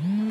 Mm.